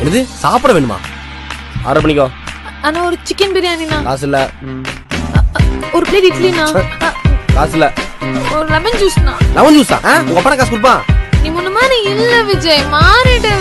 என்னது சாப்பிட வேணுமா? ஆர்டர் பண்ணிக்கோ அண்ணா ஒரு சிக்கன் பிரியாணிண்ணா காசு இல்ல ஒரு பிளேட் இட்லிண்ணா காசு இல்ல ஒரு லெமன் ஜூஸ்ண்ணா லெமன் ஜூஸா உங்க அப்பா காசு கொடுப்பா நீ முன்னமா நீ இல்ல விஜய். மாறிடு.